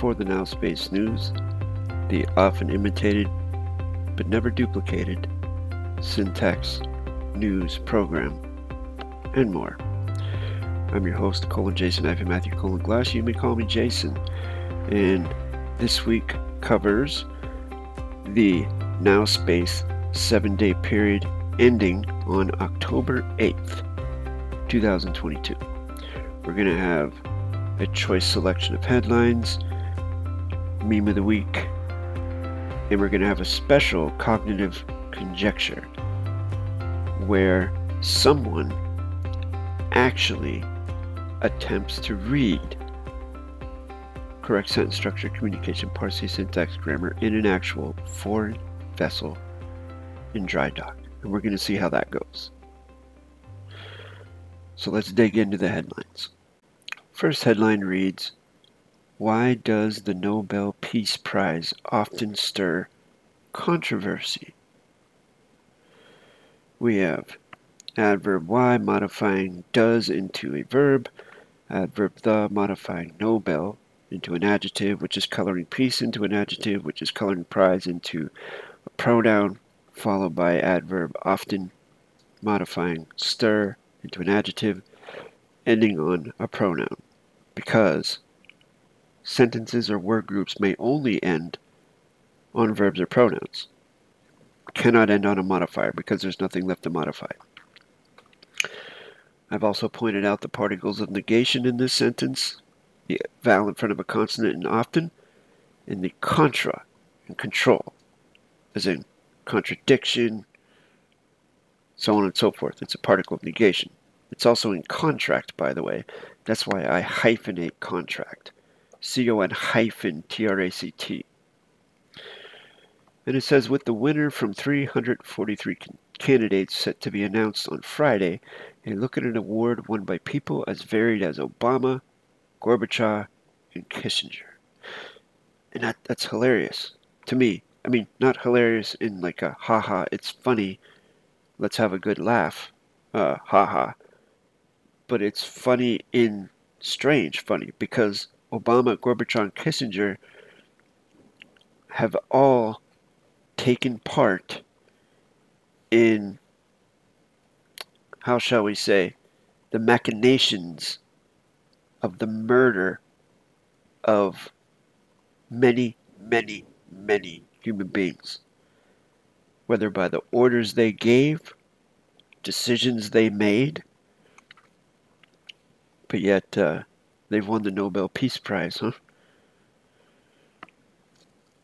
For the Now Space News, the often imitated but never duplicated syntax news program, and more. I'm your host, Colin Jason Ivy Matthew Colin Glass. You may call me Jason. And this week covers the Now Space seven day period ending on October 8th, 2022. We're going to have a choice selection of headlines, meme of the week, and we're going to have a special cognitive conjecture where someone actually attempts to read correct sentence structure, communication, parsing, syntax, grammar in an actual foreign vessel in dry dock. And we're going to see how that goes. So let's dig into the headlines. First headline reads Why does the Nobel Peace Prize often stir controversy? We have adverb why modifying does into a verb, adverb the modifying Nobel into an adjective, which is coloring peace into an adjective, which is coloring prize into a pronoun, followed by adverb often modifying stir into an adjective, ending on a pronoun because sentences or word groups may only end on verbs or pronouns. Cannot end on a modifier because there's nothing left to modify. I've also pointed out the particles of negation in this sentence, the vowel in front of a consonant in often, and the contra in control, as in contradiction, so on and so forth. It's a particle of negation. It's also in contract, by the way. That's why I hyphenate contract. C-O-N hyphen T-R-A-C-T. And it says, with the winner from 343 candidates set to be announced on Friday, a look at an award won by people as varied as Obama, Gorbachev, and Kissinger. And that, that's hilarious to me. I mean, not hilarious in like a haha, it's funny, let's have a good laugh, uh, haha but it's funny in strange funny because Obama, Gorbachev, and Kissinger have all taken part in, how shall we say, the machinations of the murder of many, many, many human beings. Whether by the orders they gave, decisions they made, but yet uh, they've won the Nobel Peace Prize, huh?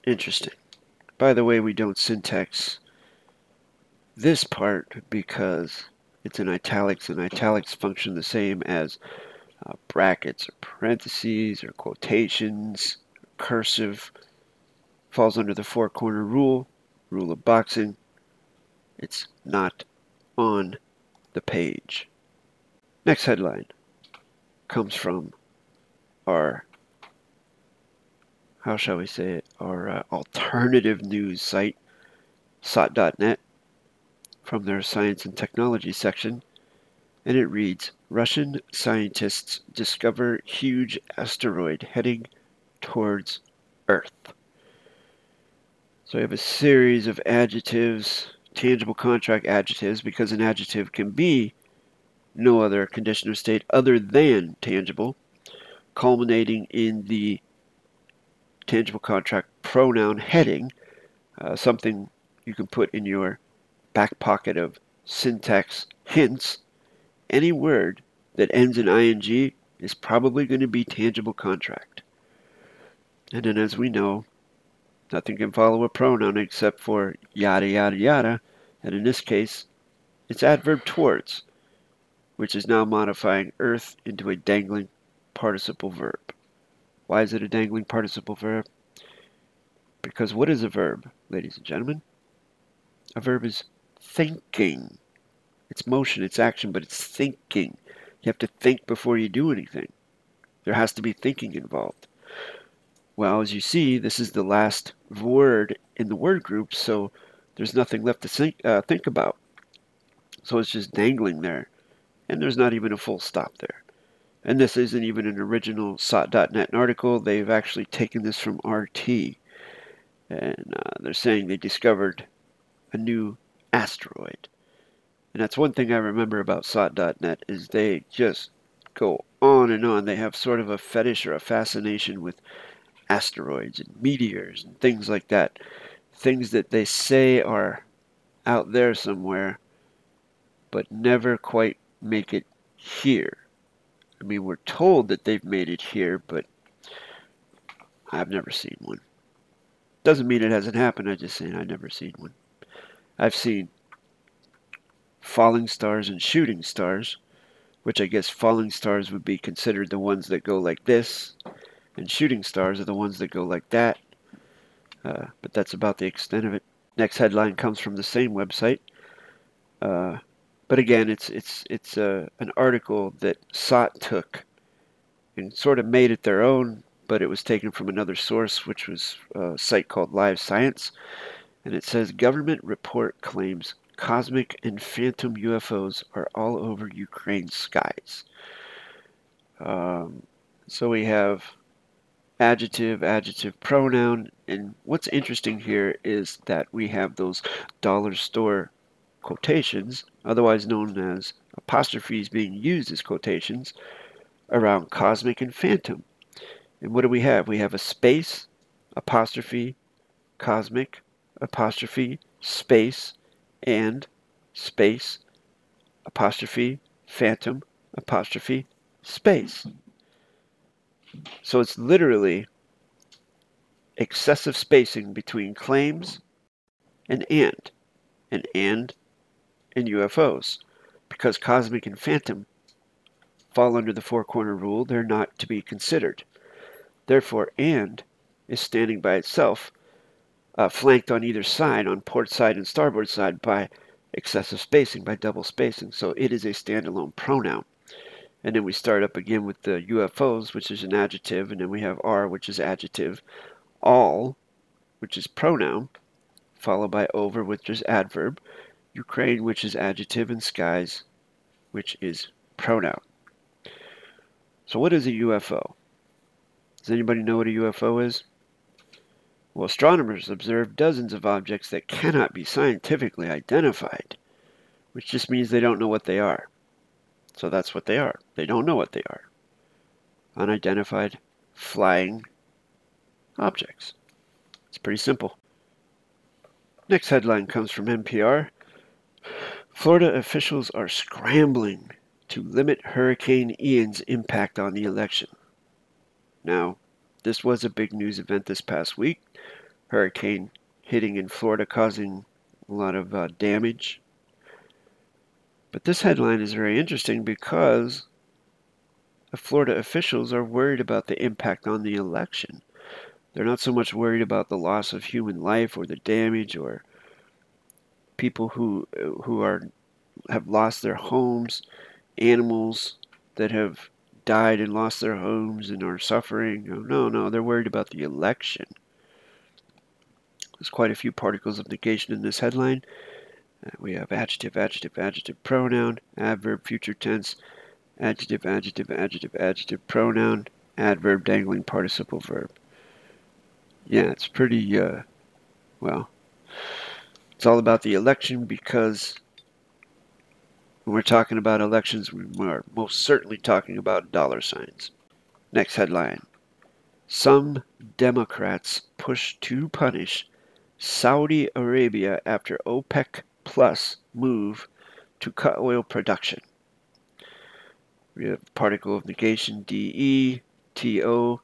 Interesting. By the way, we don't syntax this part because it's in italics, and italics function the same as uh, brackets or parentheses or quotations, cursive. Falls under the four corner rule, rule of boxing. It's not on the page. Next headline comes from our, how shall we say it, our uh, alternative news site, SOTT.net, from their science and technology section. And it reads Russian scientists discover huge asteroid heading towards Earth. So we have a series of adjectives, tangible contract adjectives, because an adjective can be no other condition or state other than tangible, culminating in the tangible contract pronoun heading, uh, something you can put in your back pocket of syntax hints. Any word that ends in ing is probably going to be tangible contract. And then, as we know, nothing can follow a pronoun except for yada yada yada, and in this case, it's adverb towards which is now modifying earth into a dangling participle verb. Why is it a dangling participle verb? Because what is a verb, ladies and gentlemen? A verb is thinking. It's motion, it's action, but it's thinking. You have to think before you do anything. There has to be thinking involved. Well, as you see, this is the last word in the word group, so there's nothing left to think, uh, think about. So it's just dangling there and there's not even a full stop there. And this isn't even an original SOTT.net article. They've actually taken this from RT, and uh, they're saying they discovered a new asteroid. And that's one thing I remember about SOTT.net is they just go on and on. They have sort of a fetish or a fascination with asteroids and meteors and things like that. Things that they say are out there somewhere, but never quite make it here. I mean, we're told that they've made it here, but I've never seen one. Doesn't mean it hasn't happened. I'm just saying I've never seen one. I've seen falling stars and shooting stars, which I guess falling stars would be considered the ones that go like this, and shooting stars are the ones that go like that. Uh, but that's about the extent of it. Next headline comes from the same website. Uh, but again, it's it's it's uh, an article that SOTT took and sort of made it their own, but it was taken from another source, which was a site called Live Science. And it says government report claims cosmic and phantom UFOs are all over Ukraine's skies. Um, so we have adjective, adjective, pronoun. And what's interesting here is that we have those dollar store quotations, otherwise known as apostrophes being used as quotations, around cosmic and phantom. And what do we have? We have a space, apostrophe, cosmic, apostrophe, space, and space, apostrophe, phantom, apostrophe, space. So it's literally excessive spacing between claims and and, and and and UFOs. Because cosmic and phantom fall under the four corner rule, they're not to be considered. Therefore, and is standing by itself uh, flanked on either side, on port side and starboard side, by excessive spacing, by double spacing. So it is a standalone pronoun. And then we start up again with the UFOs, which is an adjective, and then we have are, which is adjective, all, which is pronoun, followed by over, which is adverb, Ukraine, which is adjective, and skies, which is pronoun. So what is a UFO? Does anybody know what a UFO is? Well, astronomers observe dozens of objects that cannot be scientifically identified, which just means they don't know what they are. So that's what they are. They don't know what they are. Unidentified flying objects. It's pretty simple. Next headline comes from NPR. Florida officials are scrambling to limit Hurricane Ian's impact on the election. Now, this was a big news event this past week hurricane hitting in Florida, causing a lot of uh, damage. But this headline is very interesting because the Florida officials are worried about the impact on the election. They're not so much worried about the loss of human life or the damage or people who who are have lost their homes, animals that have died and lost their homes and are suffering. No, no, they're worried about the election. There's quite a few particles of negation in this headline. Uh, we have adjective, adjective, adjective, pronoun, adverb, future tense, adjective, adjective, adjective, adjective, pronoun, adverb, dangling participle verb. Yeah, it's pretty, uh, well, it's all about the election because when we're talking about elections, we are most certainly talking about dollar signs. Next headline. Some Democrats push to punish Saudi Arabia after OPEC Plus move to cut oil production. We have particle of negation DE, TO,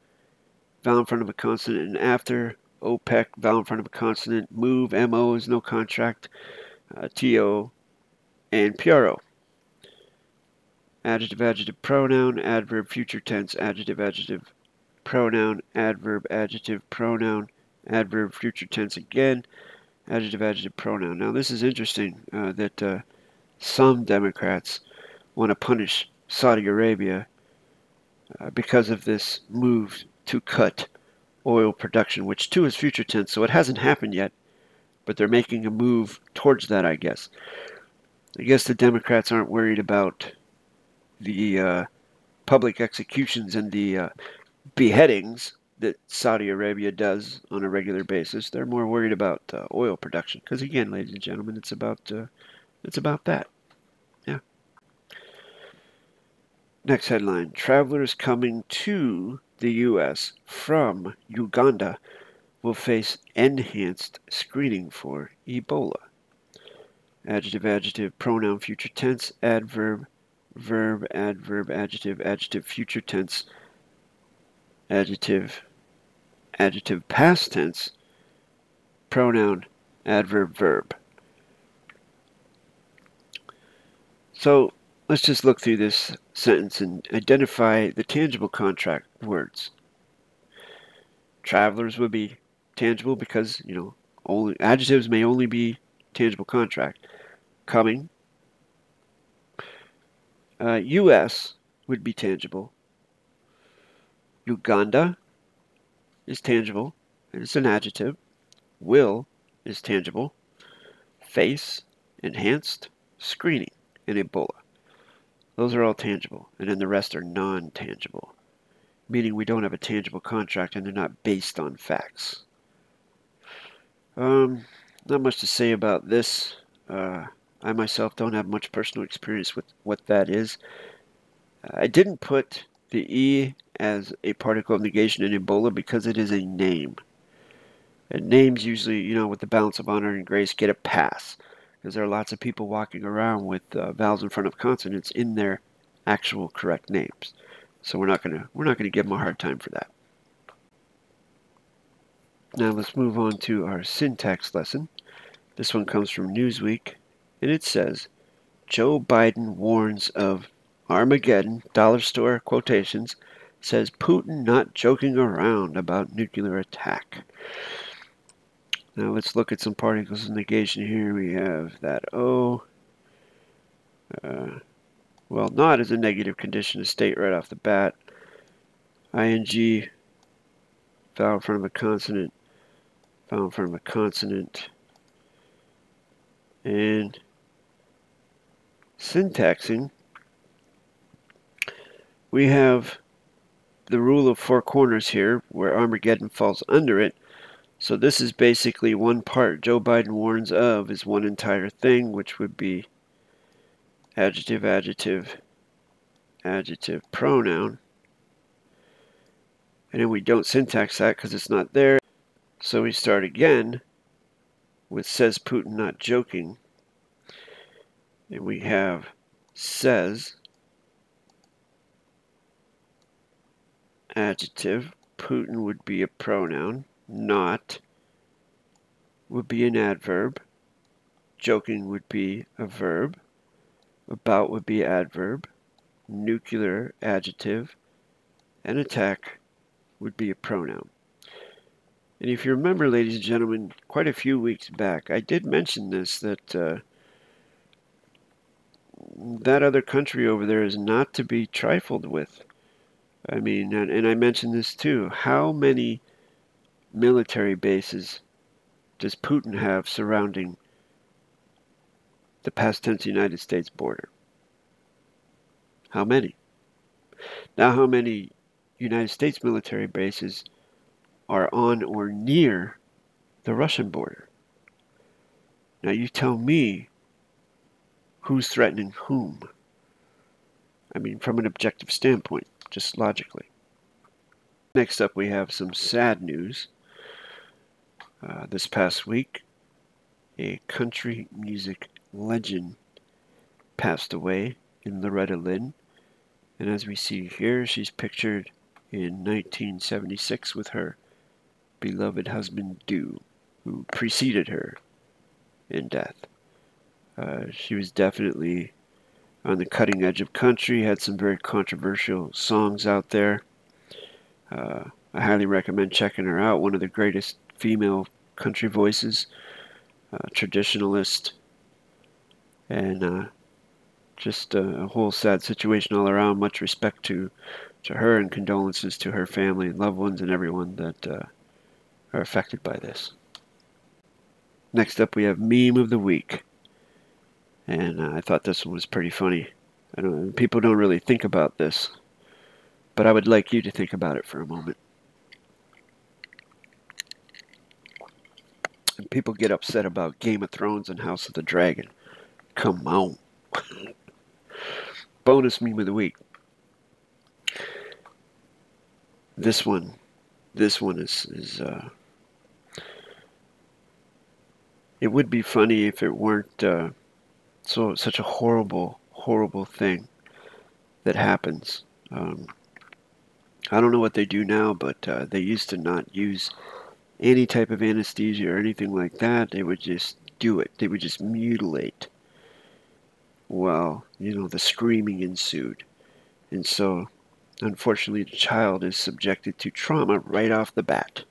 in front of a consonant and after, OPEC, vowel in front of a consonant, move, MO is no contract, uh, TO, and PRO. Adjective, adjective, pronoun, adverb, future tense, adjective, adjective, pronoun, adverb, adjective, pronoun, adverb, future tense again, adjective, adjective, pronoun. Now, this is interesting uh, that uh, some Democrats want to punish Saudi Arabia uh, because of this move to cut oil production, which too is future tense, so it hasn't happened yet, but they're making a move towards that, I guess. I guess the Democrats aren't worried about the uh, public executions and the uh, beheadings that Saudi Arabia does on a regular basis. They're more worried about uh, oil production because, again, ladies and gentlemen, it's about uh, it's about that. Yeah. Next headline: Travelers coming to the U.S. from Uganda will face enhanced screening for Ebola. Adjective, adjective, pronoun, future tense, adverb, verb, adverb, adjective, adjective, future tense, adjective, adjective, past tense, pronoun, adverb, verb. So let's just look through this sentence and identify the tangible contract words. Travelers would be tangible because, you know, only adjectives may only be tangible contract. Coming. Uh, U.S. would be tangible. Uganda is tangible, and it's an adjective. Will is tangible. Face, enhanced, screening, and Ebola. Those are all tangible, and then the rest are non tangible, meaning we don't have a tangible contract and they're not based on facts. Um, not much to say about this. Uh, I myself don't have much personal experience with what that is. I didn't put the E as a particle of negation in Ebola because it is a name. And names usually, you know, with the balance of honor and grace, get a pass because there are lots of people walking around with uh, vowels in front of consonants in their actual correct names. So we're not gonna we're not gonna give them a hard time for that. Now let's move on to our syntax lesson. This one comes from Newsweek, and it says, Joe Biden warns of Armageddon, dollar store quotations, says Putin not joking around about nuclear attack. Now let's look at some particles of negation here. We have that O. Uh, well, not is a negative condition to state right off the bat. ing, vowel in front of a consonant found from a consonant. And syntaxing, we have the rule of four corners here, where Armageddon falls under it. So this is basically one part Joe Biden warns of is one entire thing, which would be adjective, adjective, adjective, pronoun. And then we don't syntax that because it's not there. So we start again with says Putin not joking. And we have says adjective. Putin would be a pronoun. Not would be an adverb. Joking would be a verb. About would be adverb. Nuclear adjective. And attack would be a pronoun. And if you remember, ladies and gentlemen, quite a few weeks back, I did mention this that uh, that other country over there is not to be trifled with. I mean, and, and I mentioned this too. How many military bases does Putin have surrounding the past tense United States border? How many? Now, how many United States military bases are on or near the Russian border. Now you tell me who's threatening whom. I mean, from an objective standpoint, just logically. Next up, we have some sad news. Uh, this past week, a country music legend passed away in Loretta Lynn. And as we see here, she's pictured in 1976 with her beloved husband Doo, who preceded her in death. Uh, she was definitely on the cutting edge of country, had some very controversial songs out there. Uh, I highly recommend checking her out. One of the greatest female country voices, uh, traditionalist, and uh, just a, a, whole sad situation all around. Much respect to, to her and condolences to her family and loved ones and everyone that uh, are affected by this. Next up, we have Meme of the Week. And uh, I thought this one was pretty funny. I don't, people don't really think about this. But I would like you to think about it for a moment. People get upset about Game of Thrones and House of the Dragon. Come on. Bonus meme of the week. This one, this one is is uh, it would be funny if it weren't uh, so such a horrible, horrible thing that happens. Um, I don't know what they do now, but uh, they used to not use any type of anesthesia or anything like that. They would just do it. They would just mutilate. Well, you know, the screaming ensued. And so, unfortunately, the child is subjected to trauma right off the bat.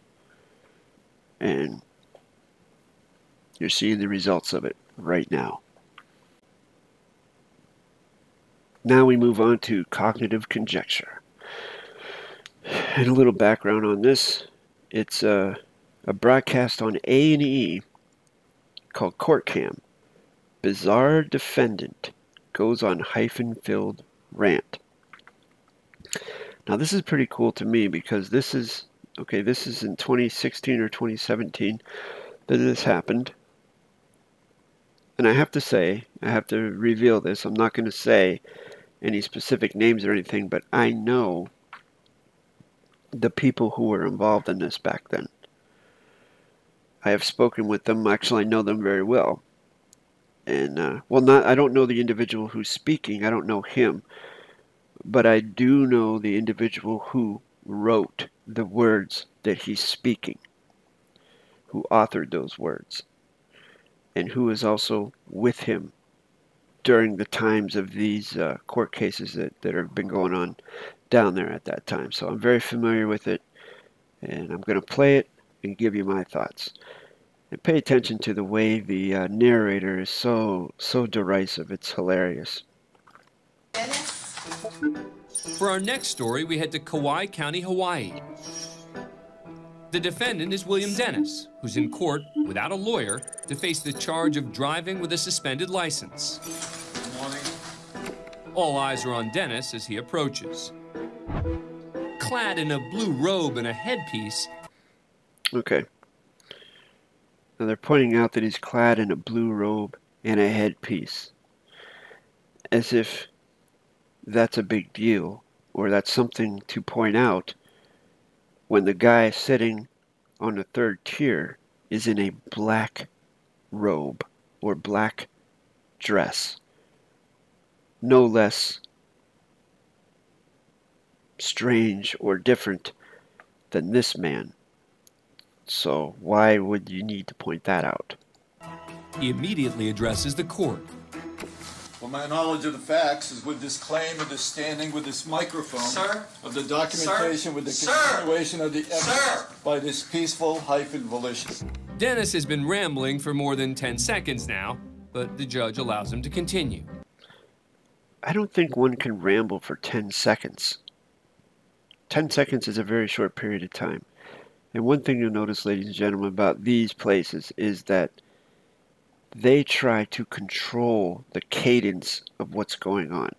And you're seeing the results of it right now. Now we move on to cognitive conjecture. And a little background on this. It's a, a broadcast on A&E called Court Cam. Bizarre defendant goes on hyphen-filled rant. Now this is pretty cool to me because this is, okay, this is in 2016 or 2017 that this happened. And I have to say, I have to reveal this. I'm not going to say any specific names or anything, but I know the people who were involved in this back then. I have spoken with them. Actually, I know them very well. And, uh, well, not, I don't know the individual who's speaking. I don't know him. But I do know the individual who wrote the words that he's speaking, who authored those words and who is also with him during the times of these uh, court cases that, that have been going on down there at that time. So I'm very familiar with it, and I'm going to play it and give you my thoughts. And pay attention to the way the uh, narrator is so so derisive. It's hilarious. For our next story, we head to Kauai County, Hawaii. The defendant is William Dennis, who's in court without a lawyer to face the charge of driving with a suspended license. Good morning. All eyes are on Dennis as he approaches. Clad in a blue robe and a headpiece. Okay. Now they're pointing out that he's clad in a blue robe and a headpiece. As if that's a big deal or that's something to point out when the guy sitting on the third tier is in a black robe or black dress. No less strange or different than this man. So why would you need to point that out? He immediately addresses the court well, my knowledge of the facts is with this claim of this standing with this microphone. Sir? Of the documentation Sir? with the Sir? continuation of the evidence Sir? by this peaceful hyphen volition. Dennis has been rambling for more than 10 seconds now, but the judge allows him to continue. I don't think one can ramble for 10 seconds. 10 seconds is a very short period of time. And one thing you'll notice, ladies and gentlemen, about these places is that they try to control the cadence of what's going on.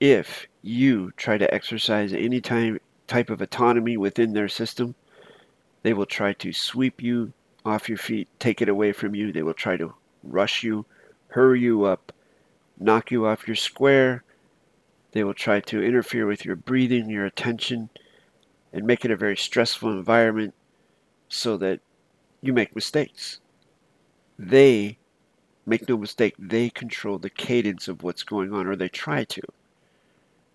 If you try to exercise any time, type of autonomy within their system, they will try to sweep you off your feet, take it away from you. They will try to rush you, hurry you up, knock you off your square. They will try to interfere with your breathing, your attention, and make it a very stressful environment so that you make mistakes. They make no mistake they control the cadence of what's going on or they try to.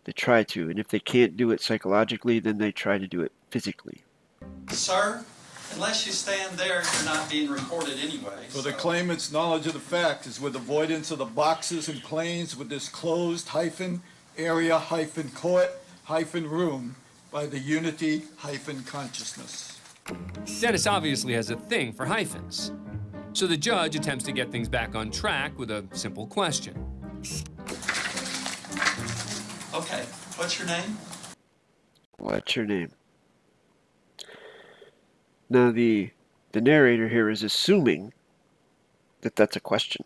They try to and if they can't do it psychologically then they try to do it physically. Sir unless you stand there you're not being recorded anyway for so. the claimant's knowledge of the fact is with avoidance of the boxes and planes with this closed hyphen area hyphen court hyphen room by the unity hyphen consciousness dennis obviously has a thing for hyphens so the judge attempts to get things back on track with a simple question. Okay, what's your name? What's your name? Now the the narrator here is assuming that that's a question.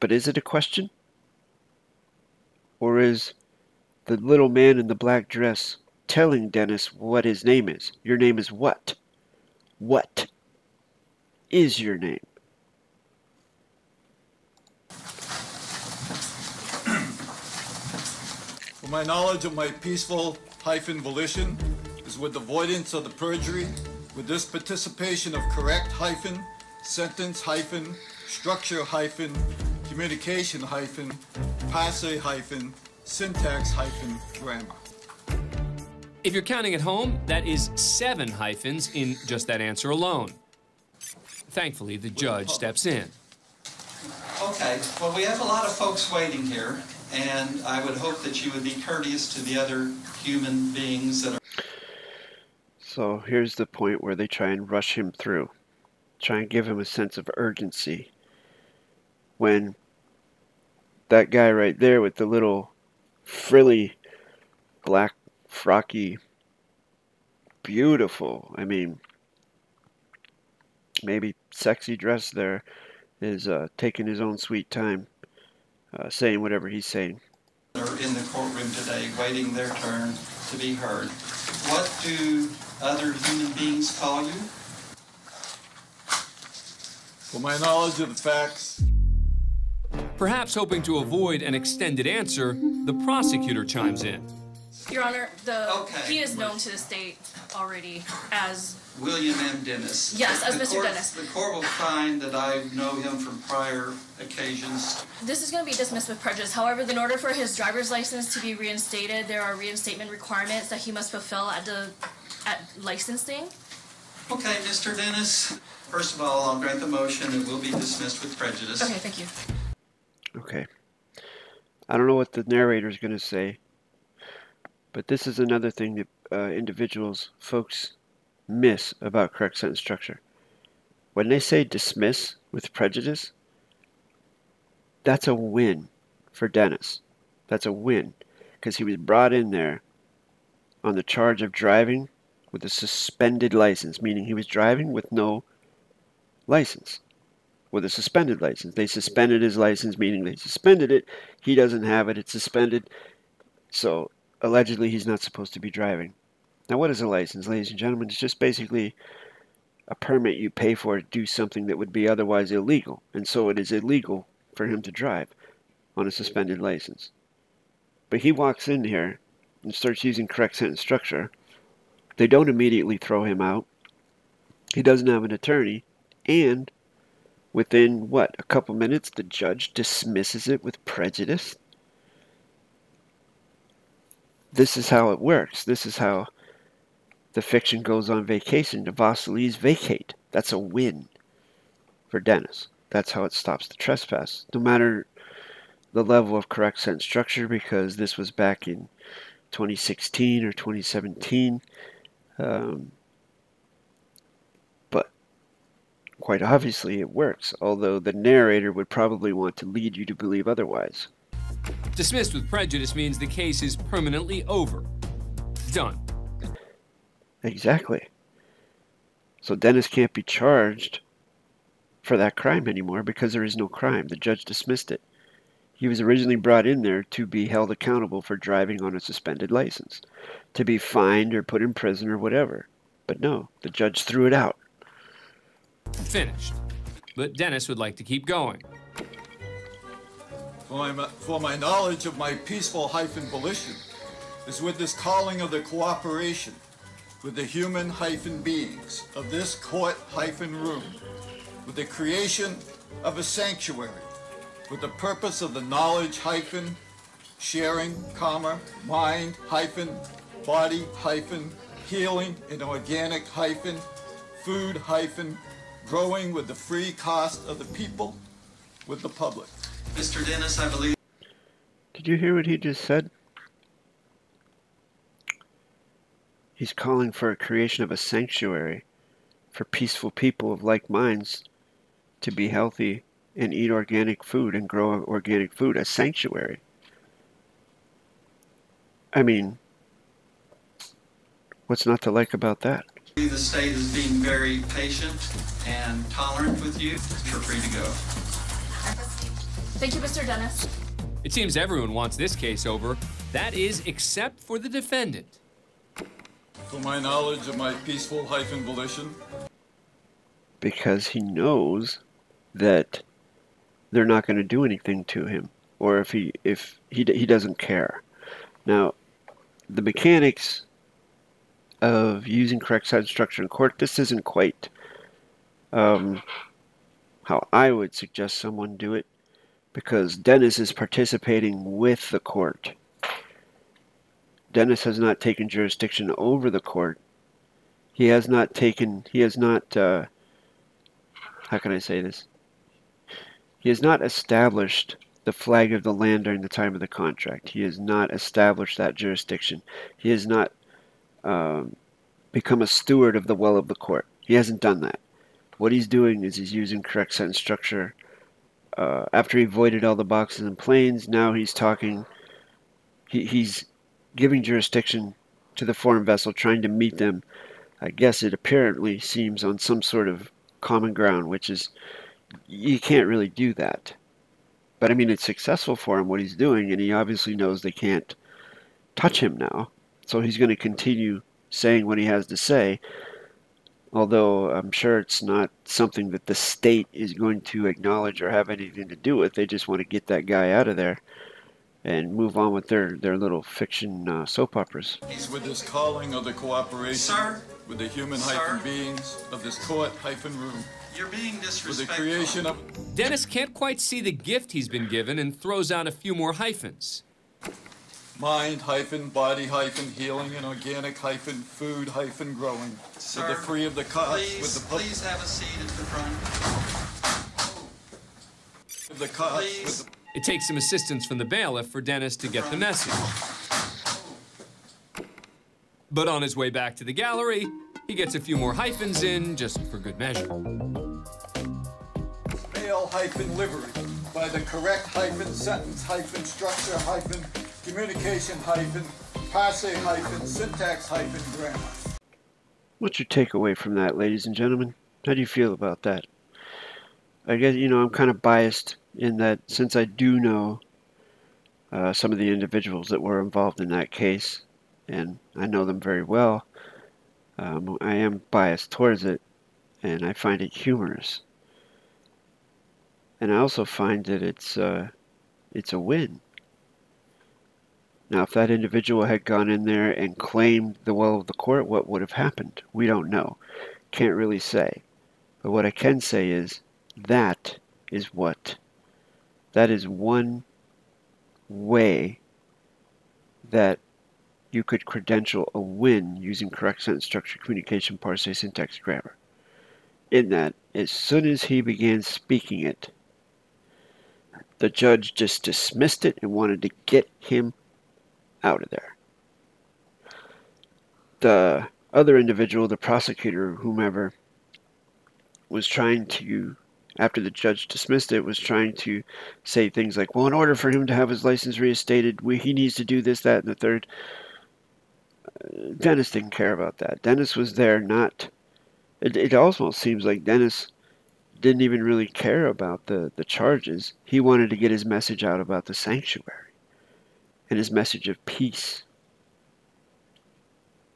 But is it a question? Or is the little man in the black dress telling Dennis what his name is. Your name is what? What is your name? For my knowledge of my peaceful hyphen volition is with avoidance of the perjury, with this participation of correct hyphen, sentence hyphen, structure hyphen, communication hyphen, parse hyphen, syntax hyphen, grammar. If you're counting at home, that is seven hyphens in just that answer alone. Thankfully, the judge steps in. Okay, well, we have a lot of folks waiting here, and I would hope that you would be courteous to the other human beings that are So here's the point where they try and rush him through, try and give him a sense of urgency. When that guy right there with the little frilly black frocky, beautiful, I mean, maybe sexy dress there, is uh, taking his own sweet time, uh, saying whatever he's saying. are in the courtroom today waiting their turn to be heard. What do other human beings call you? For my knowledge of the facts, Perhaps hoping to avoid an extended answer, the prosecutor chimes in. Your Honor, the Okay. he is known to the state already as William M. Dennis. Yes, as The Mr. court- Dennis. The court will find that I know him from prior occasions. this is going to be dismissed with prejudice. However, in order for his driver's license to be reinstated, there are reinstatement requirements that he must fulfill at the at licensing. Okay, Mr. Dennis, first of all, I'll grant the motion. It will be dismissed with prejudice. Okay, thank you. Okay. I don't know what the narrator is going to say, but this is another thing that uh, individuals, folks, miss about correct sentence structure. When they say dismiss with prejudice, that's a win for Dennis. That's a win because he was brought in there on the charge of driving with a suspended license, meaning he was driving with no license with a suspended license. They suspended his license, meaning they suspended it. He doesn't have it, it's suspended. So allegedly, he's not supposed to be driving. Now, what is a license, ladies and gentlemen? It's just basically a permit you pay for to do something that would be otherwise illegal. And so it is illegal for him to drive on a suspended license. But he walks in here and starts using correct sentence structure. They don't immediately throw him out. He doesn't have an attorney. And Within what, a couple minutes, the judge dismisses it with prejudice? This is how it works. This is how the fiction goes on vacation. The Vasilis vacate. That's a win for Dennis. That's how it stops the trespass. No matter the level of correct sentence structure, because this was back in 2016 or 2017. Um, but Quite obviously, it works, although the narrator would probably want to lead you to believe otherwise. Dismissed with prejudice means the case is permanently over. Done. Exactly. So Dennis can't be charged for that crime anymore because there is no crime. The judge dismissed it. He was originally brought in there to be held accountable for driving on a suspended license, to be fined or put in prison or whatever. But no, the judge threw it out. Finished. But Dennis would like to keep going. For my, for my knowledge of my peaceful hyphen volition is with this calling of the cooperation with the human hyphen beings of this court hyphen room, with the creation of a sanctuary, with the purpose of the knowledge hyphen, sharing, comma, mind hyphen, body hyphen, healing in organic hyphen, food hyphen, growing with the free cost of the people, with the public. Mr. Dennis, I believe Did you hear what he just said? He's calling for a creation of a sanctuary for peaceful people of like minds to be healthy and eat organic food and grow organic food. A sanctuary. I mean, what's not to like about that? the state is being very patient and tolerant with you. You're free to go. Thank you, Mr. Dennis. It It seems everyone wants this case over. That is, except for the defendant. For my knowledge of my peaceful hyphen volition, because he knows that they're not going to do anything to him or if he if he he doesn't care. Now, the mechanics of using correct sentence structure in court, this isn't quite um, how I would suggest someone do it because Dennis is participating with the court. Dennis has not taken jurisdiction over the court. He has not taken, he has not, uh, how can I say this? He has not established the flag of the land during the time of the contract. He has not established that jurisdiction. He has not um, become a steward of the well of the court. He hasn't done that. What he's doing is he's using correct sentence structure. Uh, after he voided all the boxes and planes, now he's talking. He, he's giving jurisdiction to the foreign vessel, trying to meet them. I guess it apparently seems on some sort of common ground, which is you can't really do that. But I mean, it's successful for him what he's doing, and he obviously knows they can't touch him now. So he's going to continue saying what he has to say. Although I'm sure it's not something that the state is going to acknowledge or have anything to do with. They just want to get that guy out of there and move on with their, their little fiction uh, soap operas. He's with this calling of the cooperation Sir? with the human Sir? hyphen beings of this court hyphen room, You're being with the disrespectful. creation of Dennis can't quite see the gift he's been given and throws out a few more hyphens. Mind hyphen body hyphen healing and organic hyphen food hyphen growing. Sir, with the free of the cost, with the pub- please have a seat at the front. of the cost, with the It takes some assistance from the bailiff for Dennis to get the message. But on his way back to the gallery, he gets a few more hyphens in just for good measure. mail hyphen livery by the correct hyphen sentence hyphen structure hyphen communication hyphen parse hyphen syntax hyphen grammar. What's your takeaway from that, ladies and gentlemen? How do you feel about that? I guess, you know, I'm kind of biased in that since I do know uh, some of the individuals that were involved in that case, and I know them very well, um, I am biased towards it, and I find it humorous. And I also find that it's, uh, it's a win. Now, if that individual had gone in there and claimed the will of the court, what would have happened? We don't know. Can't really say. But what I can say is that is what. That is one way that you could credential a win using correct sentence structure, communication, parse, syntax, grammar. In that, as soon as he began speaking it, the judge just dismissed it and wanted to get him out of there. The other individual, the prosecutor, whomever, was trying to, after the judge dismissed it, was trying to say things like, well, in order for him to have his license reinstated, we, he needs to do this, that, and the third. Uh, Dennis didn't care about that. Dennis was there not. It, it almost seems like Dennis didn't even really care about the, the charges. He wanted to get his message out about the sanctuary and his message of peace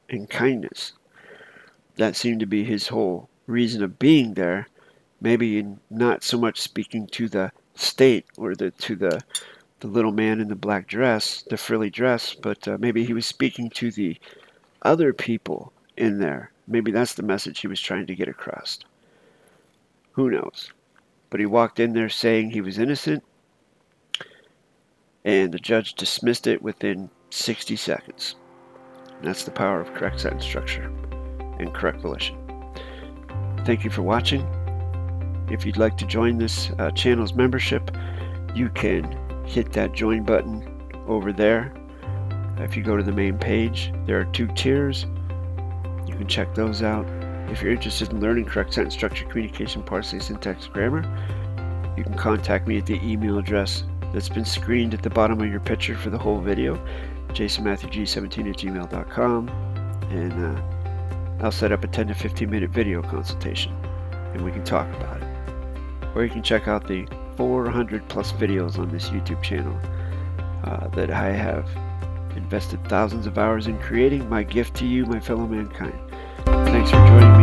and kindness. That seemed to be his whole reason of being there. Maybe in not so much speaking to the state or the to the the little man in the black dress, the frilly dress, but uh, maybe he was speaking to the other people in there. Maybe that's the message he was trying to get across. Who knows? But he walked in there saying he was innocent, and the judge dismissed it within 60 seconds. That's the power of correct sentence structure and correct volition. Thank you for watching. If you'd like to join this uh, channel's membership, you can hit that join button over there. If you go to the main page, there are two tiers. You can check those out. If you're interested in learning correct sentence structure, communication, parsing, syntax, grammar, you can contact me at the email address that's been screened at the bottom of your picture for the whole video, jasonmatthewg17 at gmail.com, and uh, I'll set up a 10 to 15 minute video consultation, and we can talk about it. Or you can check out the 400 plus videos on this YouTube channel uh, that I have invested thousands of hours in creating. My gift to you, my fellow mankind. Thanks for joining